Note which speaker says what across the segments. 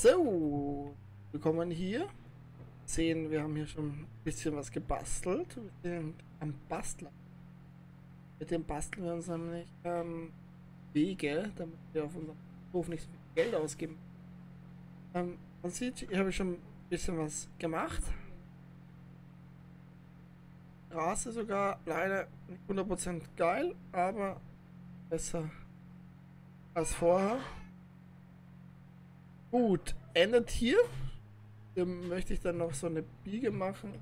Speaker 1: So, willkommen hier. Sehen, wir haben hier schon ein bisschen was gebastelt. Wir sind am Basteln. Mit dem basteln wir uns nämlich ähm, Wege, damit wir auf unserem Hof nicht so viel Geld ausgeben. Ähm, man sieht, hier habe ich schon ein bisschen was gemacht. Straße sogar leider nicht 100% geil, aber besser als vorher. Gut, endet hier. Hier möchte ich dann noch so eine Biege machen.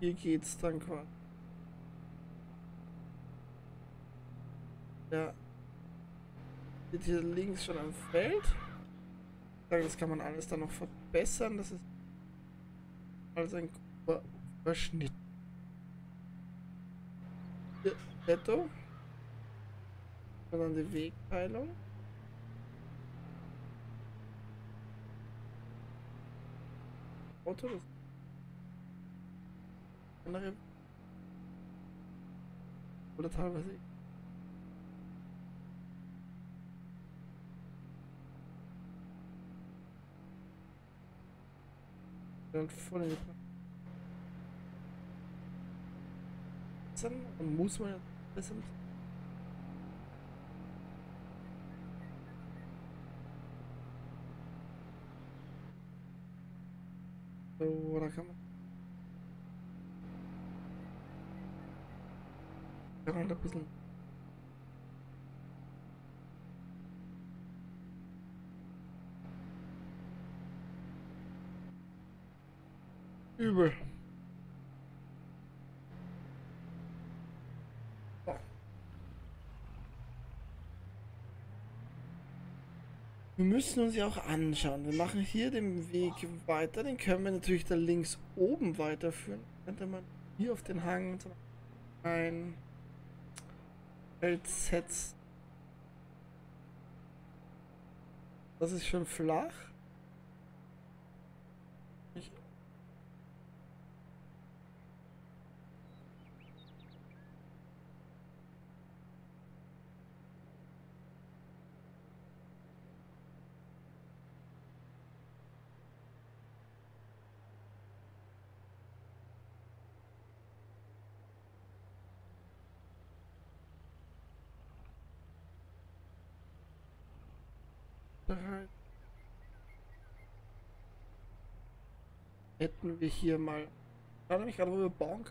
Speaker 1: Hier geht's dann quasi. Ja. Sieht hier links schon ein Feld. Das kann man alles dann noch verbessern. Das ist also ein grober Überschnitt. Hier, Netto. Und dann die Wegteilung. Auto, das andere oder teilweise dann in dann muss man besser So, da kann man. Kann man da ein bisschen. Übel. Wir müssen uns ja auch anschauen. Wir machen hier den Weg weiter. Den können wir natürlich da links oben weiterführen. Könnte man hier auf den Hang ein Feld setzen. Das ist schon flach. Rein. Hätten wir hier mal. Frage mich gerade, wo wir bauen.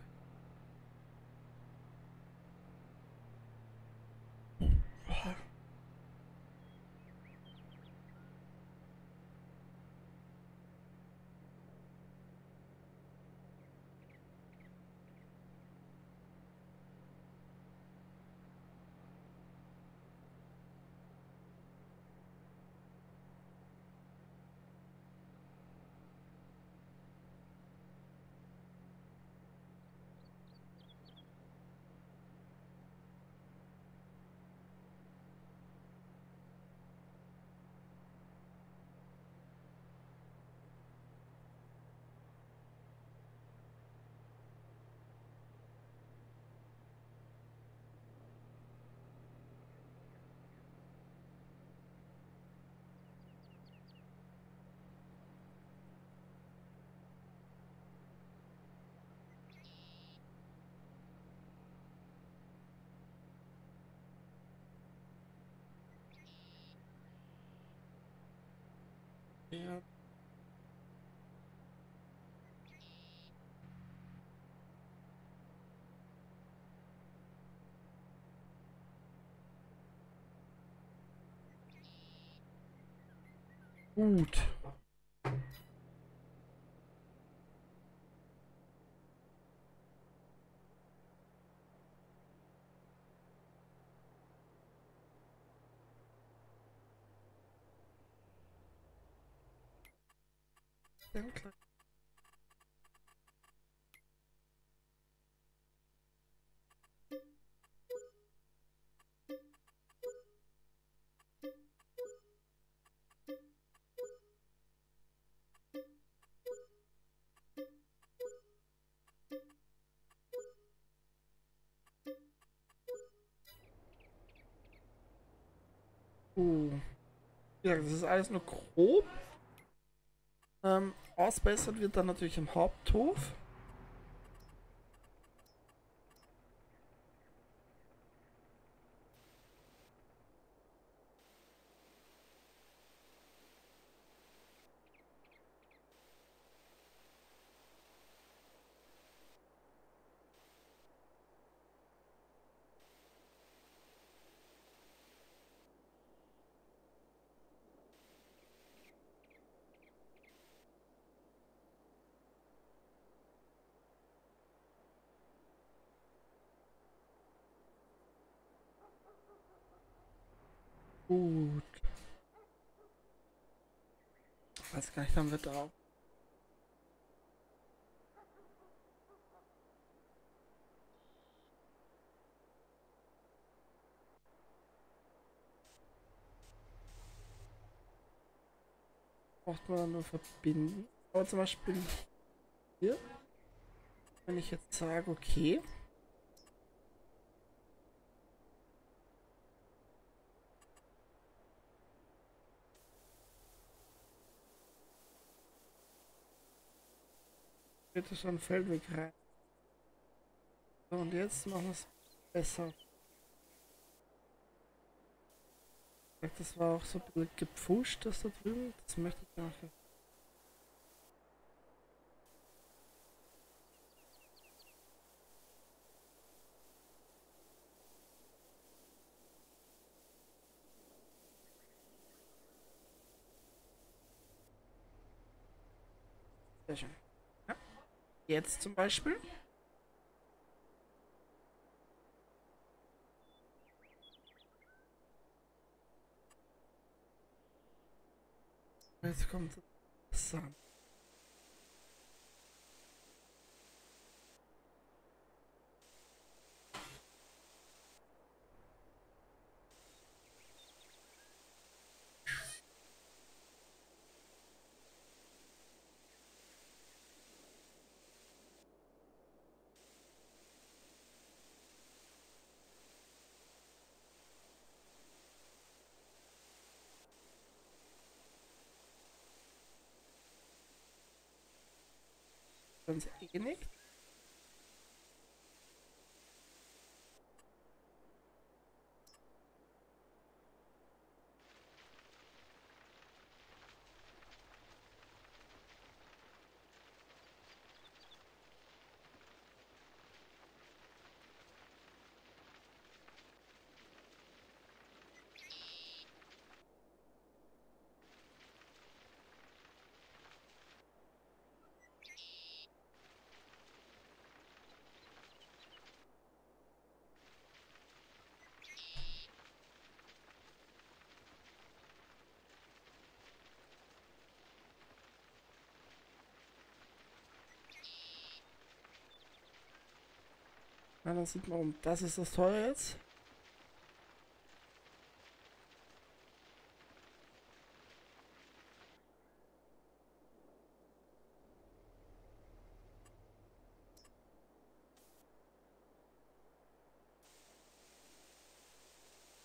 Speaker 1: Ja. Gut. Uh. Ja, das ist alles nur grob. Ähm, ausbessert wird dann natürlich im Haupthof. Gut. Gar nicht, haben wir drauf. Braucht man nur verbinden. Aber zum Beispiel hier, wenn ich jetzt sage, okay. Bitte schon Feldweg rein. So, und jetzt machen wir es besser. Das war auch so ein bisschen gepfuscht, das da drüben. Das möchte ich nachher. Jetzt zum Beispiel. Jetzt kommt Sand. happens in it. Ja, dann sieht man, um das ist das Tor jetzt.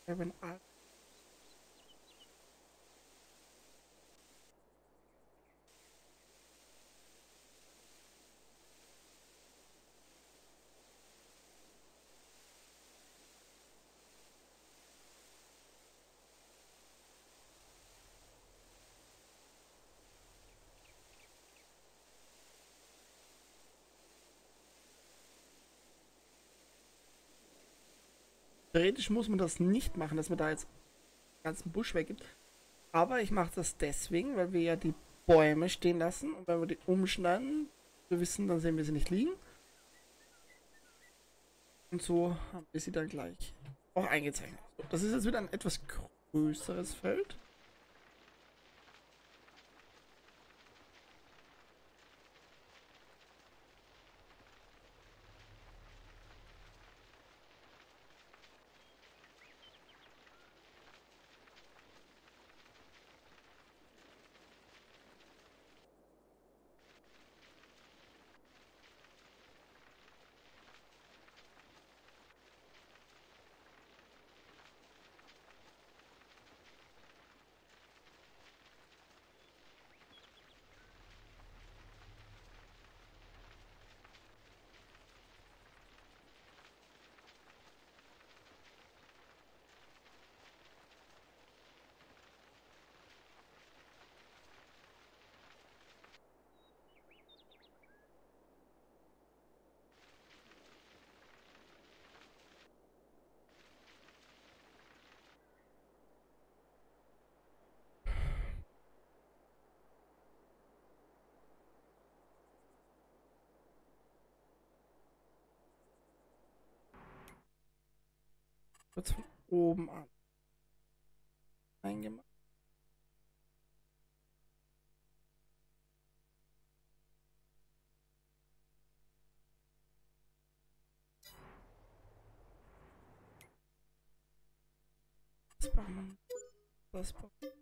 Speaker 1: Ja, wenn Theoretisch muss man das nicht machen, dass man da jetzt den ganzen Busch weggibt. Aber ich mache das deswegen, weil wir ja die Bäume stehen lassen. Und wenn wir die umschneiden, wir wissen, dann sehen wir sie nicht liegen. Und so haben wir sie dann gleich auch eingezeichnet. So, das ist jetzt wieder ein etwas größeres Feld. Kurz von oben an. Eingemacht. Das bauen wir. Das bauen wir.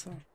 Speaker 1: So.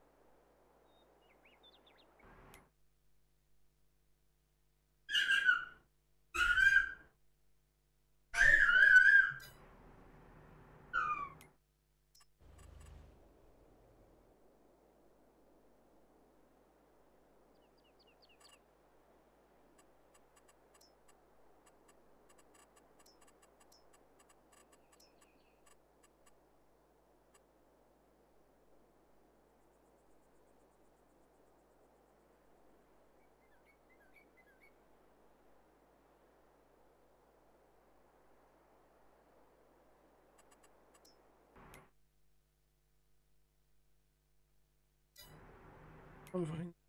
Speaker 1: Overhang.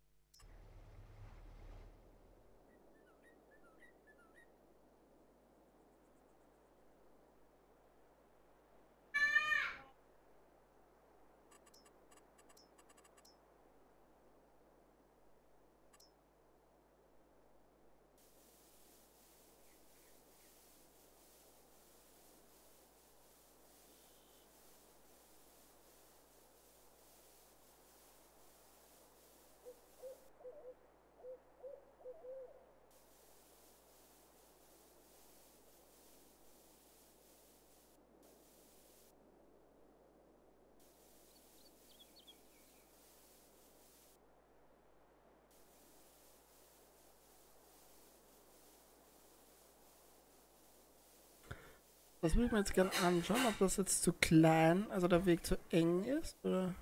Speaker 1: Das würde ich mir jetzt gerne anschauen, ob das jetzt zu klein, also der Weg zu eng ist oder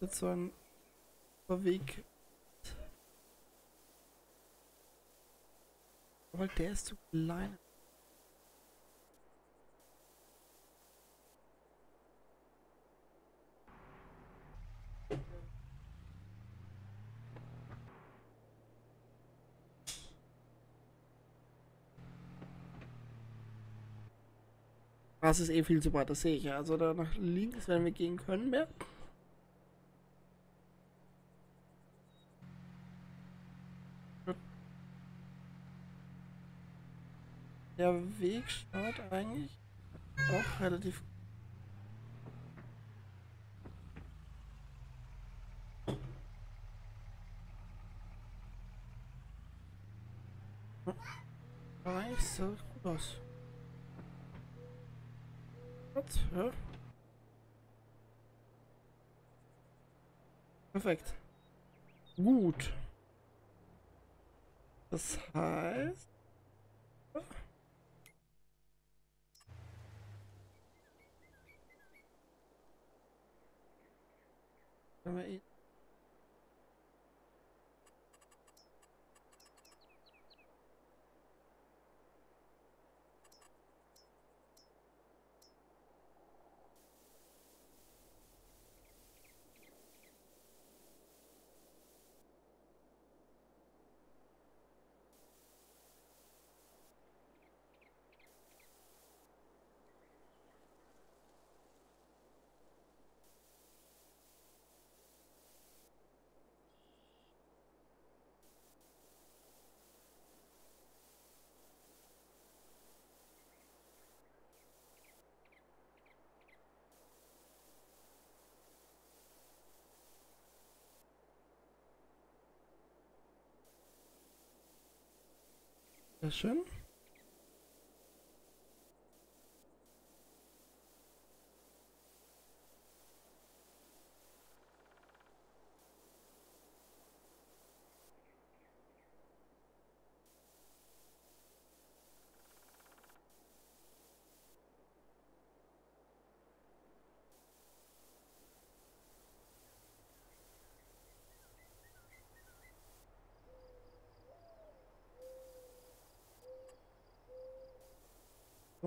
Speaker 1: jetzt so ein Weg. Weil der ist zu klein. Das ist eh viel zu weit, das sehe ich ja. Also da nach links werden wir gehen können mehr. Der Weg schaut eigentlich auch relativ gut aus. Gut, ja. Perfekt. Gut. Das heißt... Wenn wir Sehr schön.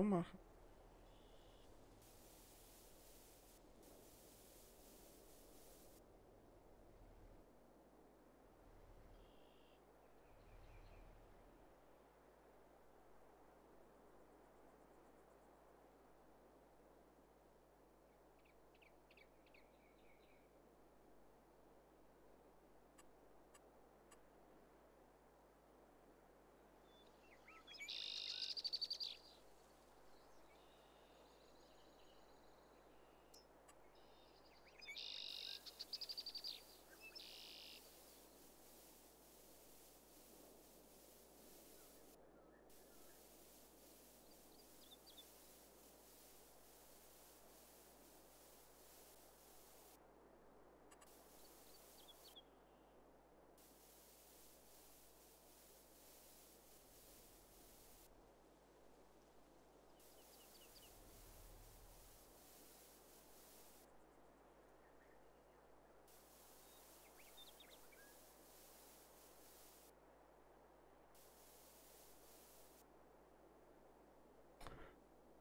Speaker 1: So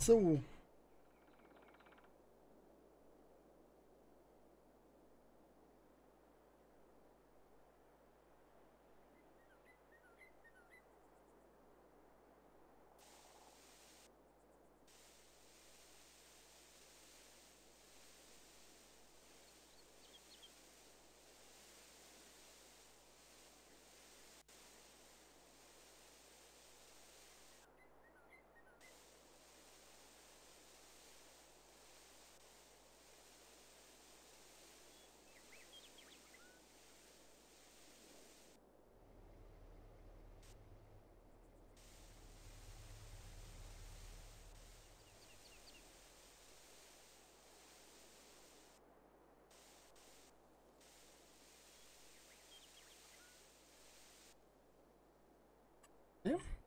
Speaker 1: machen. So. Ja.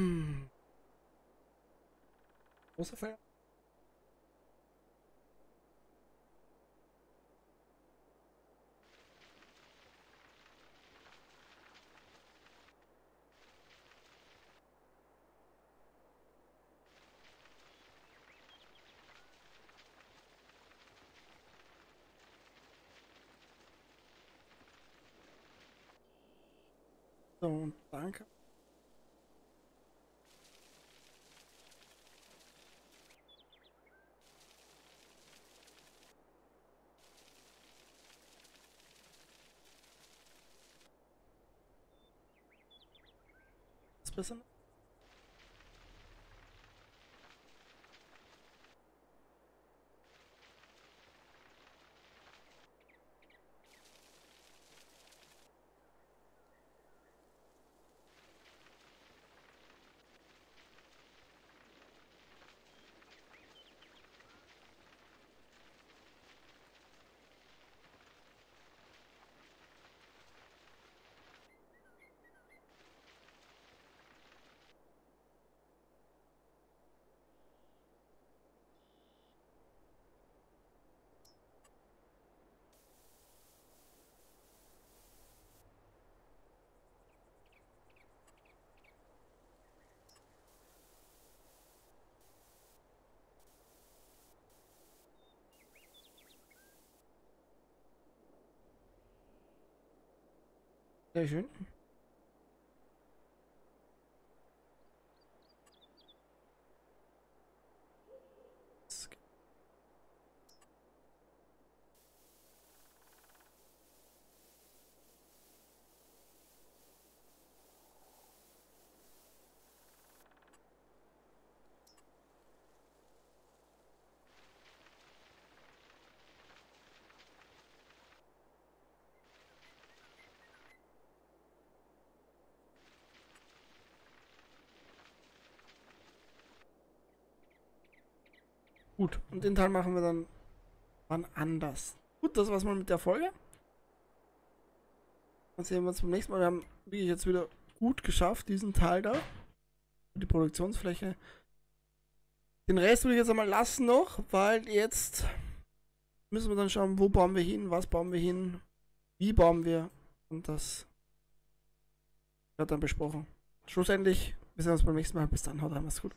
Speaker 1: Hm. Großer Feier. So, und danke. Sehr schön. Gut, und den Teil machen wir dann wann anders. Gut, das war's mal mit der Folge. Dann sehen wir uns beim nächsten Mal. Wir haben wirklich jetzt wieder gut geschafft, diesen Teil da. Die Produktionsfläche. Den Rest will ich jetzt einmal lassen noch, weil jetzt müssen wir dann schauen, wo bauen wir hin, was bauen wir hin, wie bauen wir. Und das wird dann besprochen. Schlussendlich, wir sehen uns beim nächsten Mal. Bis dann, haut rein, macht's gut.